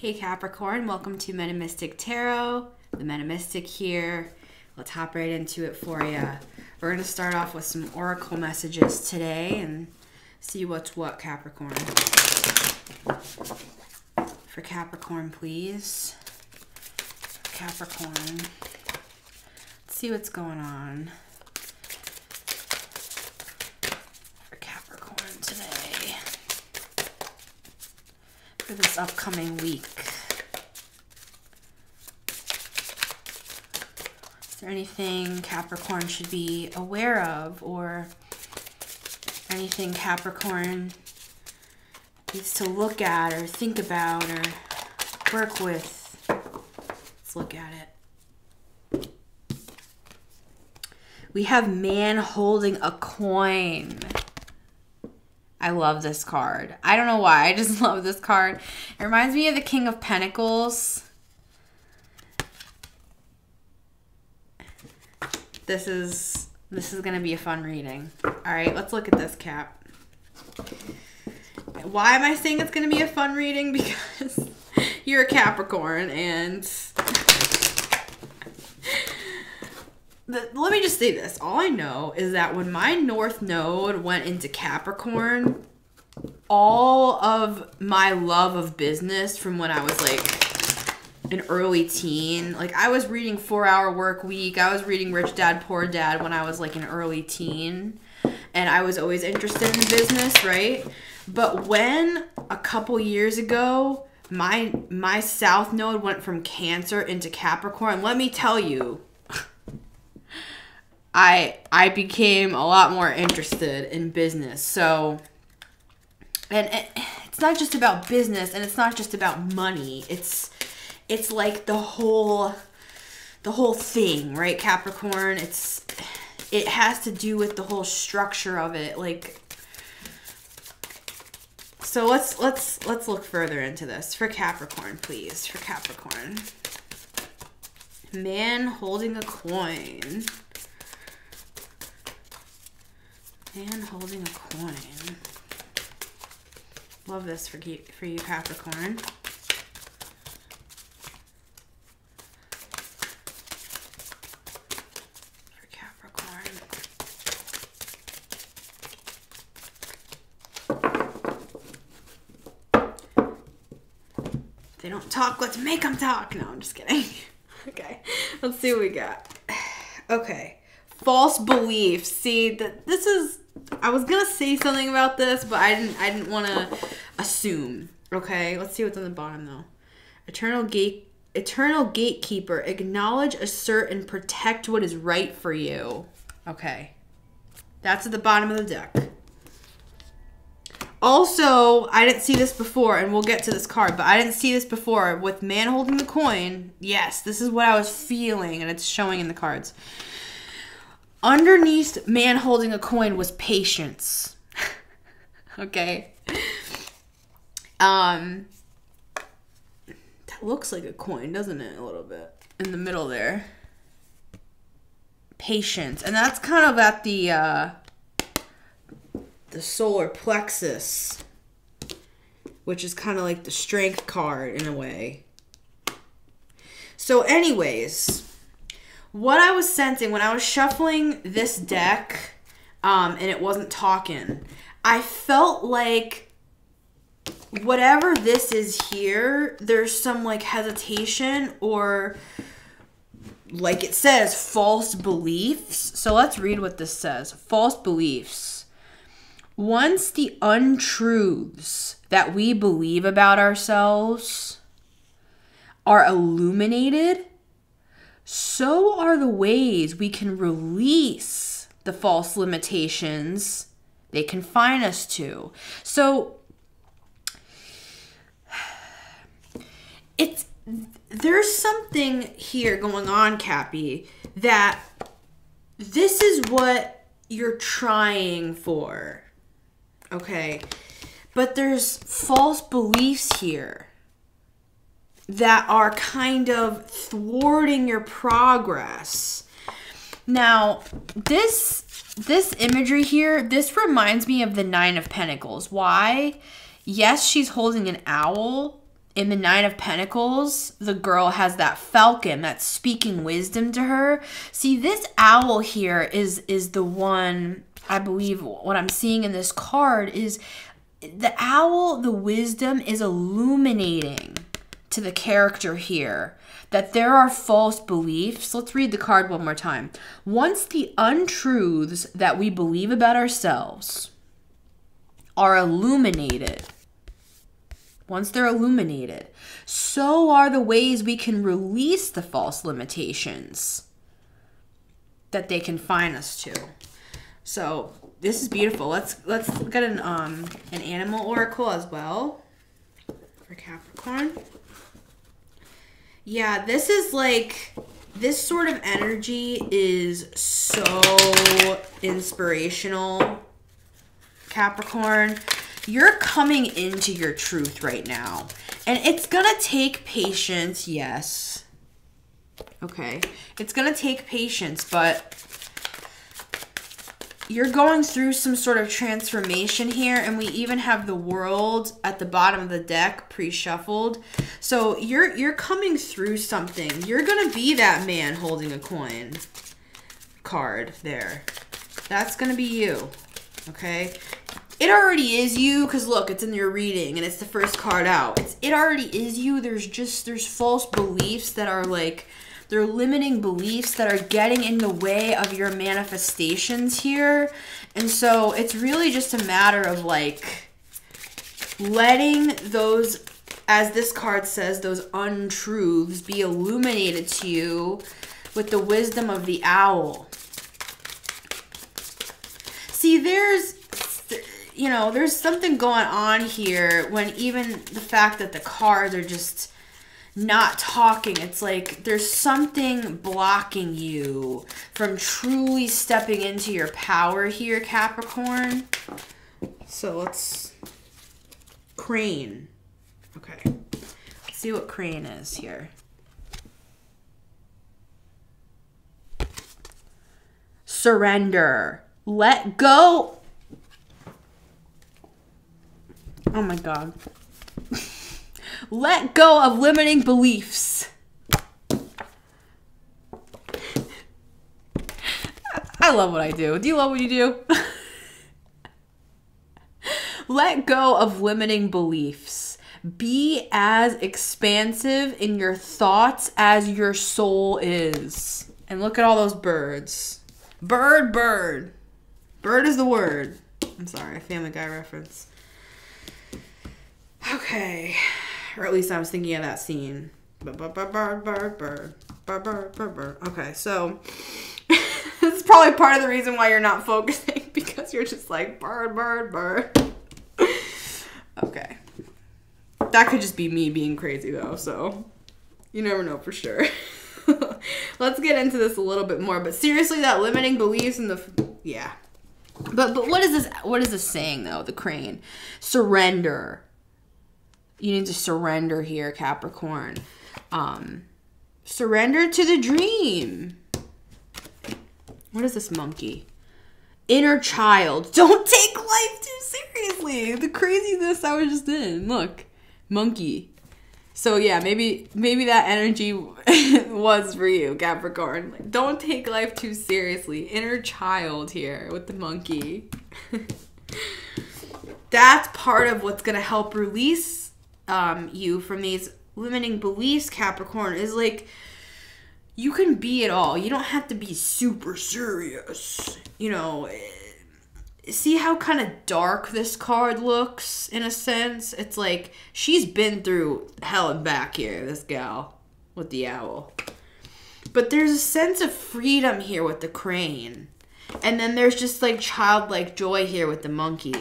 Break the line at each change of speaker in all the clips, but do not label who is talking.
Hey Capricorn, welcome to Metamystic Tarot. The Metamystic here. Let's hop right into it for you. We're going to start off with some oracle messages today and see what's what, Capricorn. For Capricorn, please. Capricorn. Let's see what's going on. For Capricorn today. For this upcoming week. Is there anything Capricorn should be aware of or anything Capricorn needs to look at or think about or work with? Let's look at it. We have man holding a coin. I love this card. I don't know why. I just love this card. It reminds me of the King of Pentacles. This is this is gonna be a fun reading. All right, let's look at this cap. Why am I saying it's gonna be a fun reading? Because you're a Capricorn, and the, let me just say this. All I know is that when my North Node went into Capricorn, all of my love of business from when I was like an early teen. Like I was reading Four Hour Work Week. I was reading Rich Dad Poor Dad when I was like an early teen, and I was always interested in business, right? But when a couple years ago my my South Node went from Cancer into Capricorn, let me tell you. I I became a lot more interested in business. So and it, it's not just about business and it's not just about money. It's it's like the whole the whole thing, right? Capricorn, it's it has to do with the whole structure of it. Like so let's let's let's look further into this for Capricorn, please. For Capricorn. Man holding a coin. Man holding a coin. Love this for you, for you Capricorn. they don't talk, let's make them talk. No, I'm just kidding. okay, let's see what we got. Okay, false beliefs. See that this is. I was gonna say something about this, but I didn't. I didn't want to assume. Okay, let's see what's on the bottom though. Eternal gate. Eternal gatekeeper. Acknowledge, assert, and protect what is right for you. Okay, that's at the bottom of the deck. Also, I didn't see this before, and we'll get to this card, but I didn't see this before with man holding the coin. Yes, this is what I was feeling, and it's showing in the cards. Underneath man holding a coin was patience. okay. Um, that looks like a coin, doesn't it? A little bit in the middle there. Patience, and that's kind of at the uh, the solar plexus, which is kind of like the strength card in a way. So, anyways, what I was sensing when I was shuffling this deck um, and it wasn't talking, I felt like whatever this is here, there's some like hesitation or like it says false beliefs. So let's read what this says false beliefs. Once the untruths that we believe about ourselves are illuminated, so are the ways we can release the false limitations they confine us to. So it's there's something here going on, Cappy, that this is what you're trying for. Okay. But there's false beliefs here that are kind of thwarting your progress. Now, this this imagery here, this reminds me of the 9 of pentacles. Why? Yes, she's holding an owl in the Nine of Pentacles, the girl has that falcon that's speaking wisdom to her. See, this owl here is is the one I believe what I'm seeing in this card is the owl, the wisdom is illuminating to the character here that there are false beliefs. Let's read the card one more time. Once the untruths that we believe about ourselves are illuminated, once they're illuminated, so are the ways we can release the false limitations that they confine us to. So this is beautiful. Let's let's get an um an animal oracle as well for Capricorn. Yeah, this is like this sort of energy is so inspirational. Capricorn, you're coming into your truth right now. And it's going to take patience, yes. Okay. It's going to take patience, but you're going through some sort of transformation here and we even have the world at the bottom of the deck pre-shuffled. So you're you're coming through something. You're gonna be that man holding a coin card there. That's gonna be you okay? It already is you because look it's in your reading and it's the first card out. It's it already is you. There's just there's false beliefs that are like they're limiting beliefs that are getting in the way of your manifestations here. And so it's really just a matter of like letting those, as this card says, those untruths be illuminated to you with the wisdom of the owl. See, there's you know, there's something going on here when even the fact that the cards are just not talking. It's like there's something blocking you from truly stepping into your power here, Capricorn. So let's crane. Okay. Let's see what crane is here. Surrender. Let go. Oh my god. Let go of limiting beliefs. I love what I do. Do you love what you do? Let go of limiting beliefs. Be as expansive in your thoughts as your soul is. And look at all those birds. Bird, bird. Bird is the word. I'm sorry, Family Guy reference. Okay or at least I was thinking of that scene. Okay, so this is probably part of the reason why you're not focusing because you're just like bird, bird, bird. okay, that could just be me being crazy though. So you never know for sure. Let's get into this a little bit more. But seriously, that limiting beliefs and the yeah. But but what is this? What is this saying though? The crane surrender you need to surrender here, Capricorn. Um, surrender to the dream. What is this monkey? Inner child. Don't take life too seriously. The craziness I was just in. Look, monkey. So yeah, maybe maybe that energy was for you, Capricorn. Like, don't take life too seriously. Inner child here with the monkey. That's part of what's gonna help release um, you from these limiting beliefs, Capricorn, is like you can be it all. You don't have to be super serious. You know, see how kind of dark this card looks in a sense? It's like she's been through hell and back here, this gal with the owl. But there's a sense of freedom here with the crane. And then there's just like childlike joy here with the monkey.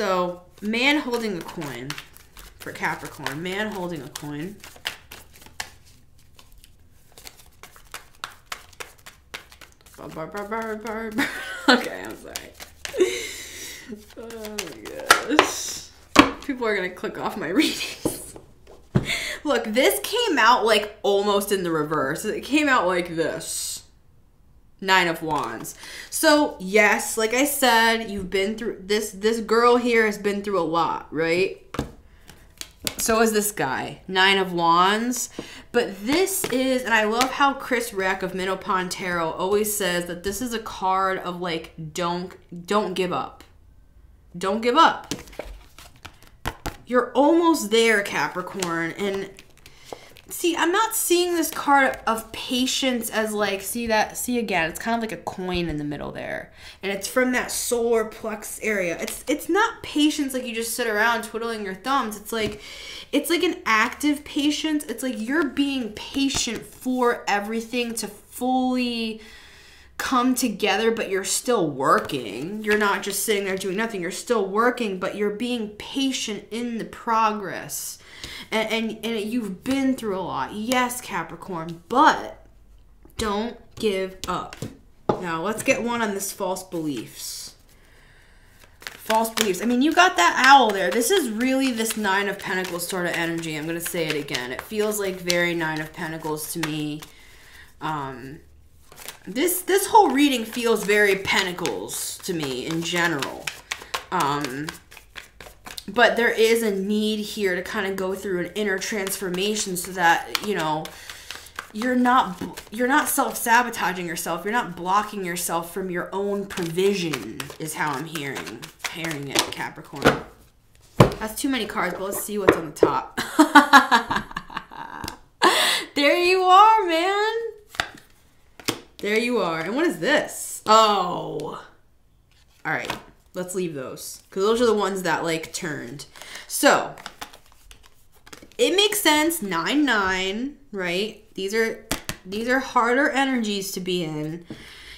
So, man holding a coin for Capricorn. Man holding a coin. Okay, I'm sorry. Oh my gosh. People are gonna click off my readings. Look, this came out like almost in the reverse. It came out like this. Nine of Wands. So, yes, like I said, you've been through this this girl here has been through a lot, right? So is this guy, Nine of Wands. But this is, and I love how Chris Reck of Minnow Pond Tarot always says that this is a card of like, don't, don't give up. Don't give up. You're almost there, Capricorn. And see, I'm not seeing this card of patience as like, see that, see again, it's kind of like a coin in the middle there. And it's from that solar plex area. It's, it's not patience like you just sit around twiddling your thumbs. It's like, it's like an active patience. It's like you're being patient for everything to fully come together, but you're still working. You're not just sitting there doing nothing. You're still working, but you're being patient in the progress. And, and, and you've been through a lot. Yes, Capricorn, but don't give up. Now, let's get one on this false beliefs. False beliefs. I mean, you got that owl there. This is really this Nine of Pentacles sort of energy. I'm going to say it again. It feels like very Nine of Pentacles to me. Um, this this whole reading feels very pentacles to me in general um but there is a need here to kind of go through an inner transformation so that you know you're not you're not self-sabotaging yourself you're not blocking yourself from your own provision is how i'm hearing hearing it capricorn that's too many cards but let's see what's on the top there you are man there you are. And what is this? Oh. All right. Let's leave those. Because those are the ones that, like, turned. So, it makes sense. 9, 9, right? These are... These are harder energies to be in.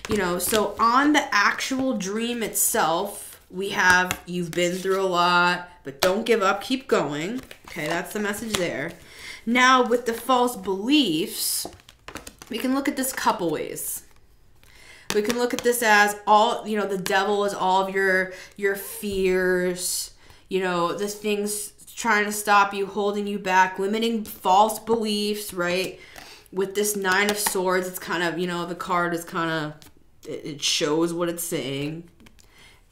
You know, so on the actual dream itself, we have you've been through a lot, but don't give up, keep going. Okay, that's the message there. Now, with the false beliefs, we can look at this couple ways. We can look at this as all, you know, the devil is all of your your fears, you know, the things trying to stop you, holding you back, limiting false beliefs, right? With this 9 of swords, it's kind of, you know, the card is kind of it shows what it's saying.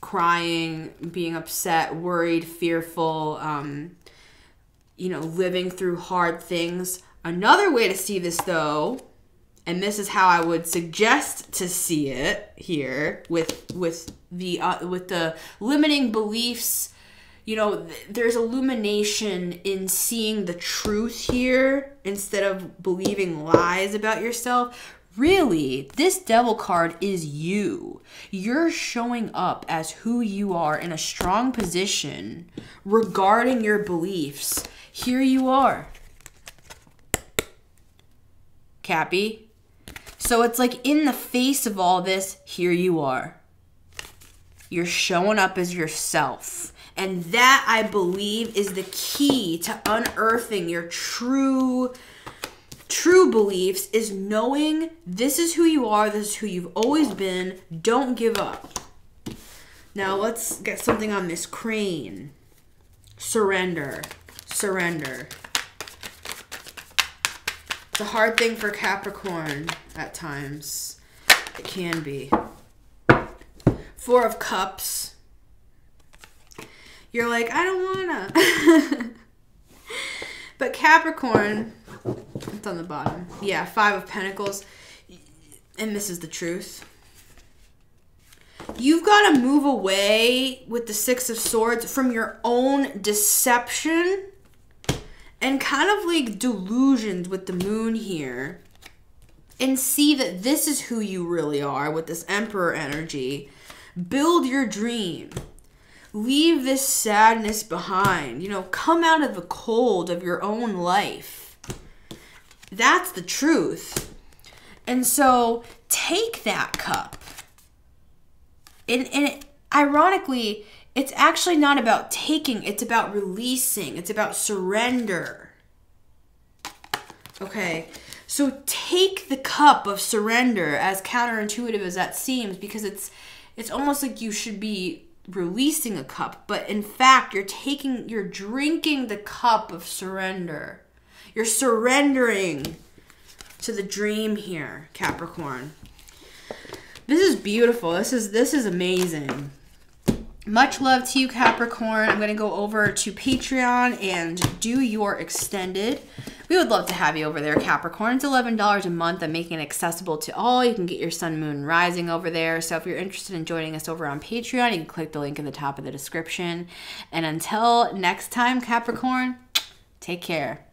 Crying, being upset, worried, fearful, um, you know, living through hard things. Another way to see this though and this is how I would suggest to see it here with with the uh, with the limiting beliefs. You know, th- there's illumination in seeing the truth here instead of believing lies about yourself. Really, this devil card is you. You're showing up as who you are in a strong position regarding your beliefs. Here you are. Cappy, so it's like in the face of all this, here you are. You're showing up as yourself. And that, I believe, is the key to unearthing your true true beliefs is knowing this is who you are, this is who you've always been. Don't give up. Now let's get something on this Crane. Surrender. Surrender. It's a hard thing for Capricorn at times. It can be. Four of Cups. You're like, I don't wanna. but Capricorn, it's on the bottom. Yeah, Five of Pentacles. And this is the truth. You've got to move away with the Six of Swords from your own deception and kind of like delusions with the moon here and see that this is who you really are with this emperor energy. Build your dream. Leave this sadness behind. You know come out of the cold of your own life. That's the truth. And so take that cup. And, and ironically it's actually not about taking, it's about releasing, it's about surrender. Okay, so take the cup of surrender, as counterintuitive as that seems, because it's it's almost like you should be releasing a cup, but in fact, you're taking, you're drinking the cup of surrender. You're surrendering to the dream here, Capricorn. This is beautiful. This is this is amazing. Much love to you, Capricorn. I'm going to go over to Patreon and do your extended. We would love to have you over there, Capricorn. It's $11 a month. I'm making it accessible to all. You can get your sun, moon, rising over there. So if you're interested in joining us over on Patreon, you can click the link in the top of the description. And until next time, Capricorn, take care.